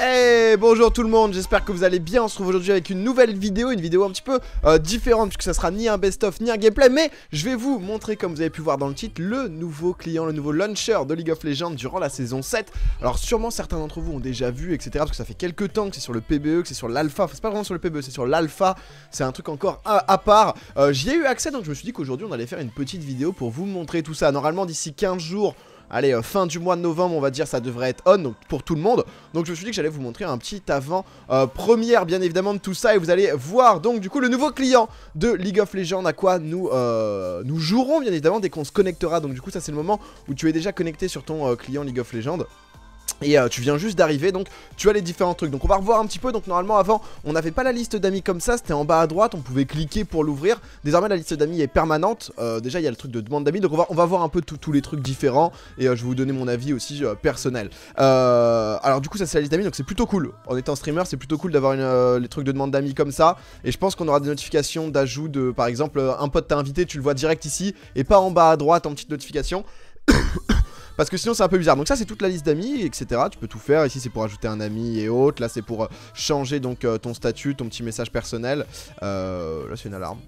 Hey bonjour tout le monde, j'espère que vous allez bien, on se retrouve aujourd'hui avec une nouvelle vidéo, une vidéo un petit peu euh, différente puisque ça sera ni un best-of ni un gameplay mais je vais vous montrer comme vous avez pu voir dans le titre le nouveau client, le nouveau launcher de League of Legends durant la saison 7 Alors sûrement certains d'entre vous ont déjà vu etc parce que ça fait quelques temps que c'est sur le PBE, que c'est sur l'alpha, enfin c'est pas vraiment sur le PBE, c'est sur l'alpha, c'est un truc encore à, part. Euh, J'y ai eu accès donc je me suis dit qu'aujourd'hui on allait faire une petite vidéo pour vous montrer tout ça. Normalement d'ici 15 jours allez, euh, fin du mois de novembre, on va dire, ça devrait être on, pour tout le monde. Donc je me suis dit que j'allais vous montrer un petit avant euh, bien évidemment, de tout ça, et vous allez voir, donc, du coup, le nouveau client de League of Legends, à quoi nous, euh, nous jouerons, bien évidemment, dès qu'on se connectera. Donc du coup, ça, c'est le moment où tu es déjà connecté sur ton client League of Legends. Et euh, tu viens juste d'arriver donc tu as les différents trucs. Donc on va revoir un petit peu. Donc normalement avant on n'avait pas la liste d'amis comme ça. C'était en bas à droite. On pouvait cliquer pour l'ouvrir. Désormais la liste d'amis est permanente. Euh, Déjà il y a le truc de demande d'amis. Donc on va, voir un peu tous les trucs différents. Et euh, je vais vous donner mon avis aussi personnel. Alors du coup ça c'est la liste d'amis. Donc c'est plutôt cool. En étant streamer c'est plutôt cool d'avoir les trucs de demande d'amis comme ça. Et je pense qu'on aura des notifications d'ajout de par exemple un pote t'a invité tu le vois direct ici. Et pas en bas à droite en petite notification parce que sinon c'est un peu bizarre. Donc ça c'est toute la liste d'amis, etc. Tu peux tout faire. Ici c'est pour ajouter un ami et autres. Là c'est pour euh, changer donc euh, ton statut, ton petit message personnel. Euh, là c'est une alarme.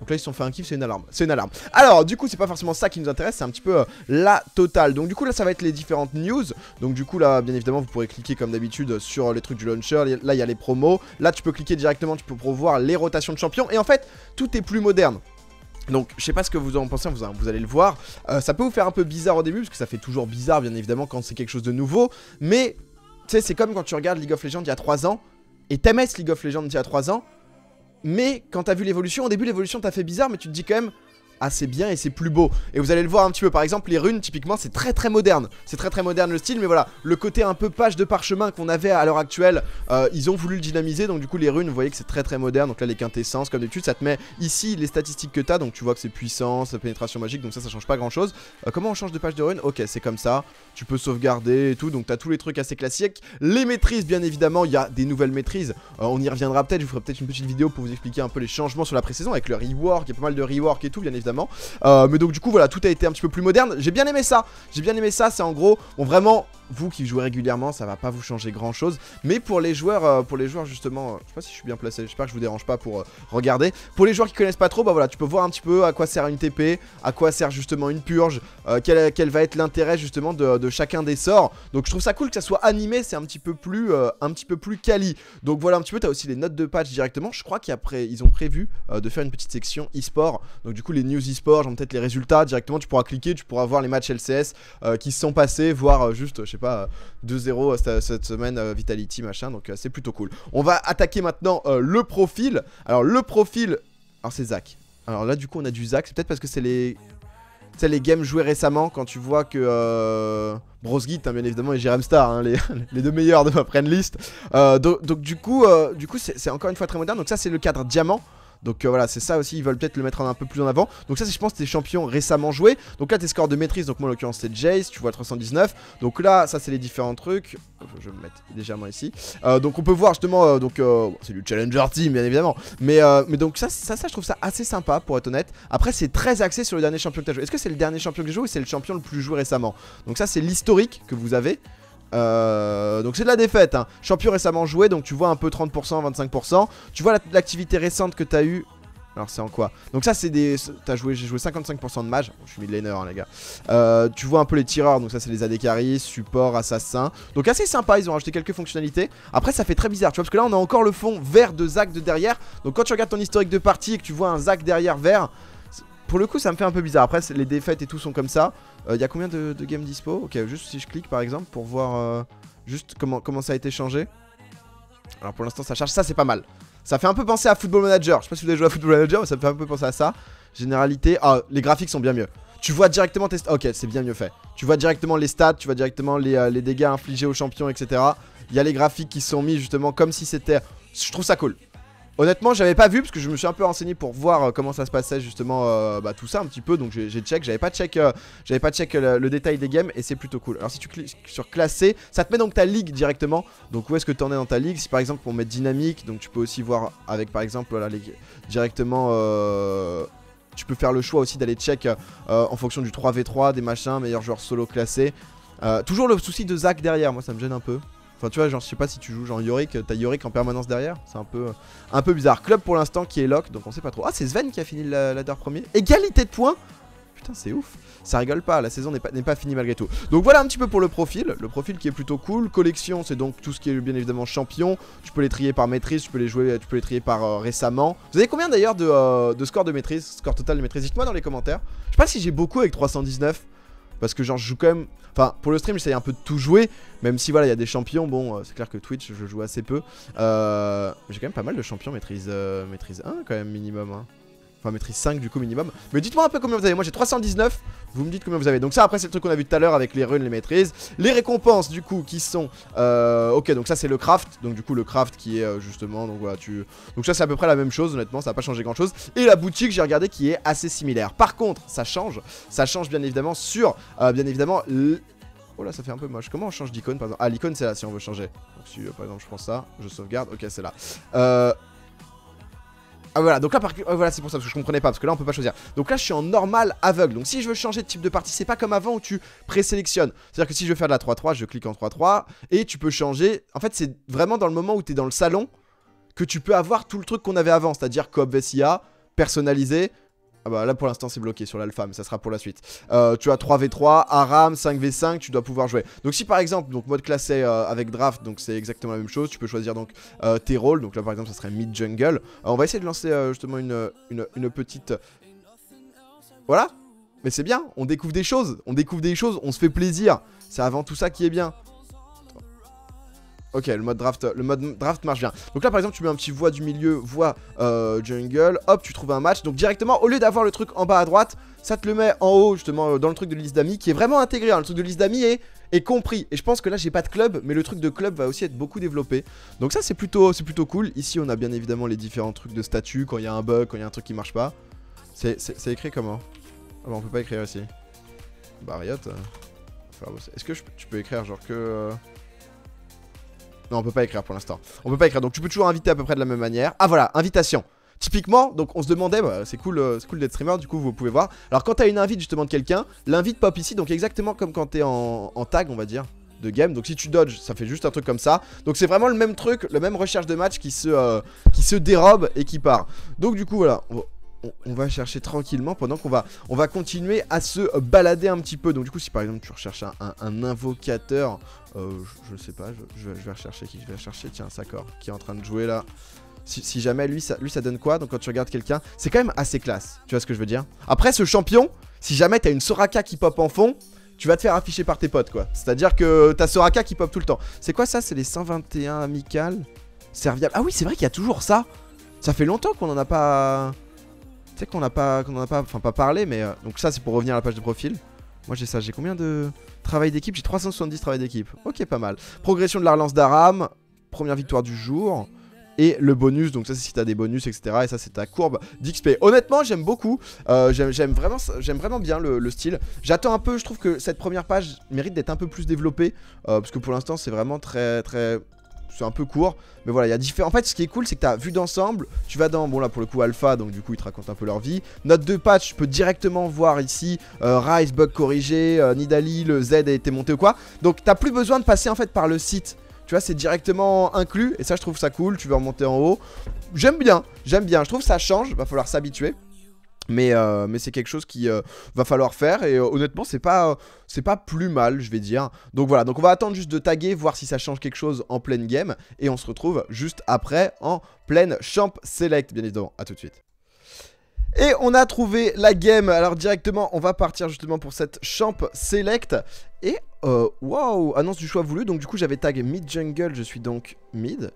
Donc là ils se sont fait un kiff, c'est une alarme. C'est une alarme. Alors du coup c'est pas forcément ça qui nous intéresse, c'est un petit peu la totale. Donc du coup là ça va être les différentes news. Donc du coup là bien évidemment vous pourrez cliquer comme d'habitude sur les trucs du launcher. Là il y a les promos. Là tu peux cliquer directement, tu peux voir les rotations de champions. Et en fait tout est plus moderne. Donc je sais pas ce que vous en pensez, vous, allez le voir. Euh, ça peut vous faire un peu bizarre au début, parce que ça fait toujours bizarre bien évidemment quand c'est quelque chose de nouveau. Mais tu sais, c'est comme quand tu regardes League of Legends il y a 3 ans, et t'aimais League of Legends il y a 3 ans, mais quand t'as vu l'évolution, au début l'évolution t'a fait bizarre, mais tu te dis quand même, assez bien et c'est plus beau. Et vous allez le voir un petit peu, par exemple, les runes, typiquement, c'est très très moderne. C'est très très moderne le style, mais voilà, le côté un peu page de parchemin qu'on avait à l'heure actuelle, euh, ils ont voulu le dynamiser, donc du coup les runes, vous voyez que c'est très très moderne. Donc là, les quintessences, comme d'habitude, ça te met ici les statistiques que t'as, donc tu vois que c'est puissance, pénétration magique, donc ça, ça change pas grand chose. Euh, comment on change de page de runes? Ok, c'est comme ça. Tu peux sauvegarder et tout, donc t'as tous les trucs assez classiques. Les maîtrises, bien évidemment, il y a des nouvelles maîtrises. Euh, on y reviendra peut-être, je vous ferai peut-être une petite vidéo pour vous expliquer un peu les changements sur la pré-saison avec le rework, il y a pas mal de rework et tout, bien évidemment. Euh, mais donc du coup voilà tout a été un petit peu plus moderne. J'ai bien aimé ça. J'ai bien aimé ça. C'est en gros vraiment vous qui jouez régulièrement ça va pas vous changer grand chose Mais pour les joueurs euh, pour les joueurs justement euh, Je sais pas si je suis bien placé. J'espère que je vous dérange pas pour regarder. Pour les joueurs qui connaissent pas trop bah voilà tu peux voir un petit peu à quoi sert une TP À quoi sert justement une purge quel, quel, va être l'intérêt justement de, chacun des sorts. Donc je trouve ça cool que ça soit animé. C'est un petit peu plus un petit peu plus quali. Donc voilà un petit peu. T'as aussi les notes de patch directement. Je crois qu'ils ont prévu de faire une petite section e-sport. Donc du coup les news e-sport J'en peut-être les résultats directement. Tu pourras cliquer, tu pourras voir les matchs LCS euh, qui se sont passés, voir euh, juste, je sais pas, 2-0 euh, cette, semaine, Vitality, machin. Donc c'est plutôt cool. On va attaquer maintenant le profil. Alors le profil, alors c'est Zach. Alors là du coup on a du Zach, c'est peut-être parce que c'est les c'est les games joués récemment quand tu vois que euh, Brosgit hein, bien évidemment et Jerem Star hein, les, deux meilleurs de ma friend donc, donc, du coup du coup c'est encore une fois très moderne donc ça c'est le cadre diamant donc euh, voilà, c'est ça aussi, ils veulent peut-être le mettre un peu plus en avant. Donc ça, c'est je pense tes champions récemment joués. Donc là, tes scores de maîtrise, donc moi en l'occurrence c'est Jace, tu vois 319. Donc là, ça c'est les différents trucs. Je vais me mettre légèrement ici. Euh, donc on peut voir justement, euh, donc c'est du Challenger Team bien évidemment. Mais, mais donc ça, ça, ça, je trouve ça assez sympa pour être honnête. Après, c'est très axé sur le dernier champion que tu as joué. Est-ce que c'est le dernier champion que j'ai joué ou c'est le champion le plus joué récemment? Donc ça, c'est l'historique que vous avez. Euh, donc c'est de la défaite, hein. champion récemment joué, donc tu vois un peu 30%, 25%. Tu vois l'activité récente que t'as eu. Alors c'est en quoi? Donc ça c'est des... T'as joué, j'ai joué 55% de mage. je suis midlaner hein, les gars. Euh, tu vois un peu les tireurs, donc ça c'est les AD support, assassin. Donc assez sympa, ils ont rajouté quelques fonctionnalités. Après ça fait très bizarre, tu vois, parce que là on a encore le fond vert de Zac de derrière. Donc quand tu regardes ton historique de partie et que tu vois un Zac derrière vert, pour le coup ça me fait un peu bizarre. Après les défaites et tout sont comme ça. Il euh, y a combien de, games dispo Ok, juste si je clique par exemple pour voir euh, juste comment, comment ça a été changé. Alors pour l'instant ça charge, ça c'est pas mal. Ça fait un peu penser à Football Manager. Je sais pas si vous avez joué à Football Manager, mais ça me fait un peu penser à ça. Généralité. Ah, les graphiques sont bien mieux. Tu vois directement tes... Ok, c'est bien mieux fait. Tu vois directement les stats, tu vois directement les, euh, les dégâts infligés aux champions, etc. Il y a les graphiques qui sont mis justement comme si c'était... Je trouve ça cool. Honnêtement, j'avais pas vu parce que je me suis un peu renseigné pour voir euh, comment ça se passait justement euh, bah, tout ça un petit peu. Donc j'ai check, j'avais pas check, euh, j'avais pas check le, détail des games et c'est plutôt cool. Alors si tu cliques sur classer, ça te met donc ta ligue directement. Donc où est-ce que tu en es dans ta ligue? Si par exemple on met dynamique, donc tu peux aussi voir avec par exemple directement. tu peux faire le choix aussi d'aller check en fonction du 3v3, des machins, meilleur joueur solo classé. toujours le souci de Zach derrière, moi ça me gêne un peu. Enfin, tu vois, genre, je sais pas si tu joues genre Yorick, t'as Yorick en permanence derrière. C'est un peu, un peu bizarre. Club pour l'instant qui est lock, donc on sait pas trop. Ah, c'est Sven qui a fini le ladder premier. Égalité de points Putain, c'est ouf. Ça rigole pas, la saison n'est pas, finie malgré tout. Donc voilà un petit peu pour le profil. Le profil qui est plutôt cool. Collection, c'est donc tout ce qui est bien évidemment champion. Tu peux les trier par maîtrise, tu peux les jouer, tu peux les trier par euh, récemment. Vous avez combien d'ailleurs de, euh, de score de maîtrise Score total de maîtrise? Dites-moi dans les commentaires. Je sais pas si j'ai beaucoup avec 319. Parce que genre je joue quand même... Enfin pour le stream j'essaye un peu de tout jouer Même si voilà il y a des champions Bon euh, c'est clair que Twitch je joue assez peu euh, J'ai quand même pas mal de champions maîtrise, euh, maîtrise 1 quand même minimum hein. Maîtrise 5 du coup minimum. Mais dites-moi un peu combien vous avez. Moi j'ai 319 Vous me dites combien vous avez. Donc ça après c'est le truc qu'on a vu tout à l'heure Avec les runes, les maîtrises. Les récompenses du coup qui sont euh, Ok donc ça c'est le craft. Donc du coup le craft qui est euh, justement Donc voilà tu Donc ça c'est à peu près la même chose honnêtement. Ça n'a pas changé grand chose Et la boutique j'ai regardé qui est assez similaire. Par contre ça change. Ça change bien évidemment sur euh, Bien évidemment Oh là ça fait un peu moche. Comment on change d'icône par exemple? Ah l'icône c'est là si on veut changer. Donc si par exemple je prends ça Je sauvegarde. Ok c'est là. Euh ah voilà, donc là par... euh, voilà, c'est pour ça parce que je comprenais pas parce que là on peut pas choisir. Donc là je suis en normal aveugle. Donc si je veux changer de type de partie, c'est pas comme avant où tu présélectionnes. C'est-à-dire que si je veux faire de la 3-3, je clique en 3-3 et tu peux changer. En fait, c'est vraiment dans le moment où tu es dans le salon que tu peux avoir tout le truc qu'on avait avant, c'est-à-dire coop VSIA, personnalisé. Ah bah là pour l'instant c'est bloqué sur l'alpha mais ça sera pour la suite. Euh, Tu as 3v3, Aram, 5v5 tu dois pouvoir jouer. Donc si par exemple donc mode classé euh, avec draft donc c'est exactement la même chose. Tu peux choisir donc euh, tes rôles. Donc là par exemple ça serait mid jungle On va essayer de lancer justement une, une, une petite Voilà. Mais c'est bien, on découvre des choses, on découvre des choses, on se fait plaisir. C'est avant tout ça qui est bien Ok, le mode draft, le mode draft marche bien. Donc là, par exemple, tu mets un petit voix du milieu, voix euh, jungle. Hop, tu trouves un match. Donc directement, au lieu d'avoir le truc en bas à droite, ça te le met en haut, justement, euh, dans le truc de liste d'amis, qui est vraiment intégré. Hein. Le truc de liste d'amis est, compris. Et je pense que là, j'ai pas de club, mais le truc de club va aussi être beaucoup développé. Donc ça, c'est plutôt, plutôt cool. Ici, on a bien évidemment les différents trucs de statut, quand il y a un bug, quand il y a un truc qui marche pas. C'est écrit comment? Ah bah, on peut pas écrire ici. Bah, Riot. euh, Est-ce que tu peux écrire genre que... euh, non, on peut pas écrire pour l'instant. On peut pas écrire. Donc tu peux toujours inviter à peu près de la même manière. Ah voilà, invitation. Typiquement, donc on se demandait, bah, c'est cool, euh, cool d'être streamer, du coup vous pouvez voir. Alors quand t'as une invite justement de quelqu'un, l'invite pop ici, donc exactement comme quand t'es en, en tag, on va dire, de game. Donc si tu dodges, ça fait juste un truc comme ça. Donc c'est vraiment le même truc, le même recherche de match qui se, euh, qui se dérobe et qui part. Donc du coup voilà, on, va chercher tranquillement pendant qu'on va, on va continuer à se balader un petit peu. Donc du coup si par exemple tu recherches un, invocateur, euh, je, sais pas, je, vais- rechercher qui? Je vais rechercher. Tiens, Sakor qui est en train de jouer là. Si, si jamais lui ça, lui ça donne quoi? Donc quand tu regardes quelqu'un, c'est quand même assez classe. Tu vois ce que je veux dire? Après ce champion, si jamais t'as une Soraka qui pop en fond, tu vas te faire afficher par tes potes quoi. C'est-à-dire que t'as Soraka qui pop tout le temps. C'est quoi ça? C'est les 121 amicales serviables? Ah oui, c'est vrai qu'il y a toujours ça. Ça fait longtemps qu'on en a pas. Tu sais qu'on n'a pas, qu'on a pas, pas parlé, mais euh, donc ça c'est pour revenir à la page de profil. Moi j'ai ça, j'ai combien de travail d'équipe? J'ai 370 travail d'équipe. Ok, pas mal. Progression de la relance d'Aram, première victoire du jour. Et le bonus, donc ça c'est si t'as des bonus, etc. Et ça c'est ta courbe d'XP. Honnêtement, j'aime beaucoup. Euh, j'aime vraiment, bien le, le style. J'attends un peu, je trouve que cette première page mérite d'être un peu plus développée. euh, parce que pour l'instant c'est vraiment très très. C'est un peu court. Mais voilà, il y a différents. En fait, ce qui est cool, c'est que t'as vue d'ensemble. Tu vas dans, bon là pour le coup, Alpha, donc du coup, ils te racontent un peu leur vie. Note de patch, tu peux directement voir ici euh, Rise, bug corrigé, euh, Nidali, le Z a été monté ou quoi. Donc t'as plus besoin de passer en fait par le site. Tu vois, c'est directement inclus. Et ça, je trouve ça cool. Tu veux remonter en haut. J'aime bien, j'aime bien. Je trouve ça change. Va falloir s'habituer. Mais, euh, mais c'est quelque chose qui euh, va falloir faire et euh, honnêtement c'est pas c'est pas plus mal je vais dire. Donc voilà donc on va attendre juste de taguer voir si ça change quelque chose en pleine game et on se retrouve juste après en pleine champ select bien évidemment. À tout de suite. Et on a trouvé la game. Alors directement on va partir justement pour cette champ select et waouh annonce du choix voulu. Donc du coup j'avais tag mid jungle je suis donc mid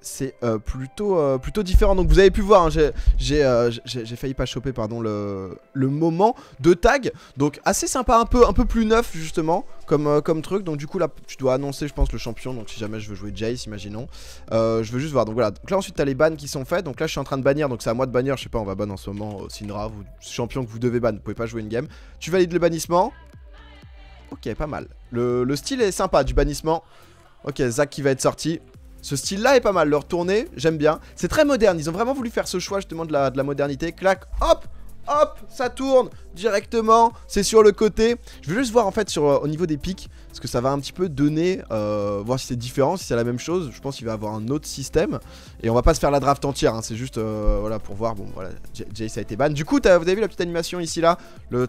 c'est euh, plutôt, euh, plutôt différent. Donc vous avez pu voir, hein, euh, j'ai- failli pas choper pardon, le, moment de tag. Donc assez sympa, un peu, un peu plus neuf justement comme, comme truc. Donc du coup là tu dois annoncer je pense le champion. Donc si jamais je veux jouer Jace imaginons. Je veux juste voir. Donc voilà. Donc là ensuite t'as les bans qui sont faits. Donc là je suis en train de bannir. Donc c'est à moi de bannir. Je sais pas on va ban en ce moment. Vous, champion que vous devez ban. Vous pouvez pas jouer une game. Tu valides le bannissement. Ok pas mal. Le, le style est sympa du bannissement. Ok Zach qui va être sorti. Ce style-là est pas mal, le retourner, j'aime bien. C'est très moderne, ils ont vraiment voulu faire ce choix justement de la, de la modernité. Clac, hop hop, ça tourne directement, c'est sur le côté. Je veux juste voir en fait sur, au niveau des pics, ce que ça va un petit peu donner, voir si c'est différent, si c'est la même chose. Je pense qu'il va avoir un autre système. Et on va pas se faire la draft entière, hein, c'est juste voilà pour voir. Bon voilà, Jace a été ban. Du coup, vous avez vu la petite animation ici là,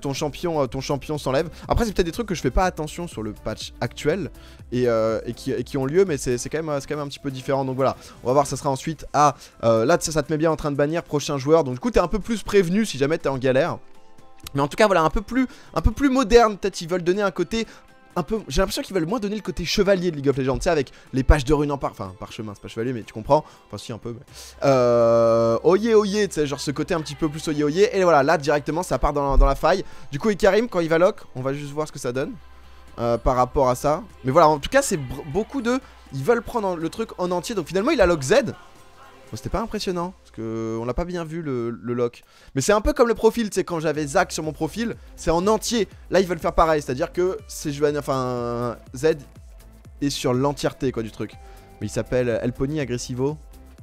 ton champion, champion s'enlève. Après, c'est peut-être des trucs que je fais pas attention sur le patch actuel et, qui, ont lieu, mais c'est quand, même, quand même un petit peu différent. Donc voilà, on va voir, ça sera ensuite à. là, ça, ça te met bien en train de bannir prochain joueur. Donc du coup, t'es un peu plus prévenu si jamais t'es en galère. Mais en tout cas, voilà, un peu plus, un peu plus moderne. Peut-être ils veulent donner un côté un peu. J'ai l'impression qu'ils veulent moins donner le côté chevalier de League of Legends, tu sais, avec les pages de runes en par. Enfin, parchemin, c'est pas chevalier, mais tu comprends. Enfin, si, un peu. Mais... Euh. Tu sais, genre ce côté un petit peu plus oye, oye. Et voilà, là, directement, ça part dans, la faille. Du coup, Ikarim, quand il va lock, on va juste voir ce que ça donne. Euh, par rapport à ça. Mais voilà, en tout cas, c'est beaucoup de. Ils veulent prendre le truc en entier. Donc finalement, il a lock Z c'était pas impressionnant, parce que on l'a pas bien vu le, lock. Mais c'est un peu comme le profil, tu sais, quand j'avais Zach sur mon profil, c'est en entier. Là, ils veulent faire pareil, c'est-à-dire que c'est enfin, Z est sur l'entièreté, quoi, du truc. Mais il s'appelle Elpony Aggressivo.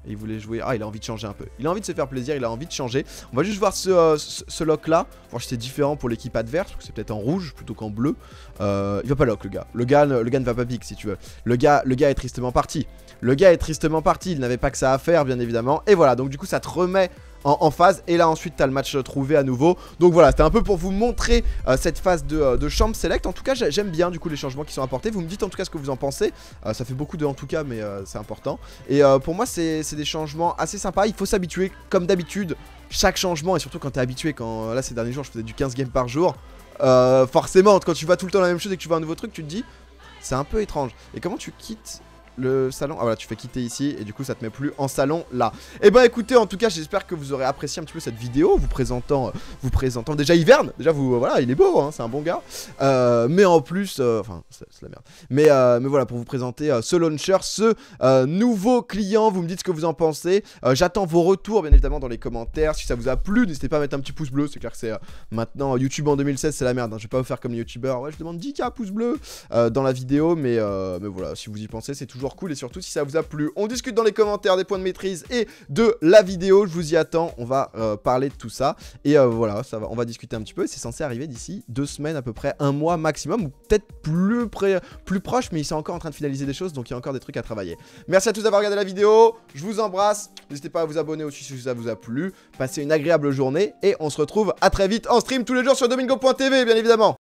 Il voulait jouer. Ah, il a envie de changer un peu. Il a envie de se faire plaisir, il a envie de changer. On va juste voir ce, euh, lock là. Voir si c'est différent pour l'équipe adverse. C'est peut-être en rouge plutôt qu'en bleu. Euh, il va pas lock le gars. Le gars, le gars ne va pas pique si tu veux. Le gars, le gars est tristement parti. Le gars est tristement parti, il n'avait pas que ça à faire bien évidemment. Et voilà, donc du coup ça te remet en, phase. Et là ensuite t'as le match trouvé à nouveau. Donc voilà, c'était un peu pour vous montrer euh, cette phase de, euh, de, chambre select. En tout cas j'aime bien du coup les changements qui sont apportés. Vous me dites en tout cas ce que vous en pensez. Euh, ça fait beaucoup de en tout cas mais c'est important. Et pour moi c'est des changements assez sympas. Il faut s'habituer comme d'habitude. Chaque changement et surtout quand t'es habitué, quand là ces derniers jours je faisais du 15 games par jour. forcément quand tu vois tout le temps la même chose et que tu vois un nouveau truc tu te dis c'est un peu étrange. Et comment tu quittes le salon. Ah voilà, tu fais quitter ici et du coup ça te met plus en salon là. Et eh ben écoutez, en tout cas, j'espère que vous aurez apprécié un petit peu cette vidéo, vous présentant, euh, vous présentant déjà Hiverne. Déjà vous, euh, voilà, il est beau, hein, c'est un bon gars. Euh, mais en plus, enfin, c'est la merde. Mais, mais voilà, pour vous présenter ce launcher, ce nouveau client, vous me dites ce que vous en pensez. J'attends vos retours bien évidemment dans les commentaires. Si ça vous a plu, n'hésitez pas à mettre un petit pouce bleu. C'est clair que c'est maintenant YouTube en 2016, c'est la merde. Hein. Je vais pas vous faire comme les youtubeurs. Ouais, je demande 10k pouce bleu dans la vidéo, mais mais voilà, si vous y pensez, c'est cool et surtout si ça vous a plu. On discute dans les commentaires des points de maîtrise et de la vidéo. Je vous y attends. On va euh, parler de tout ça. Et euh, voilà, ça va, on va discuter un petit peu. C'est censé arriver d'ici deux semaines à peu près, un mois maximum ou peut-être plus, près, plus proche, mais ils sont encore en train de finaliser des choses donc il y a encore des trucs à travailler. Merci à tous d'avoir regardé la vidéo. Je vous embrasse. N'hésitez pas à vous abonner aussi si ça vous a plu. Passez une agréable journée et on se retrouve à très vite en stream tous les jours sur domingo.tv bien évidemment.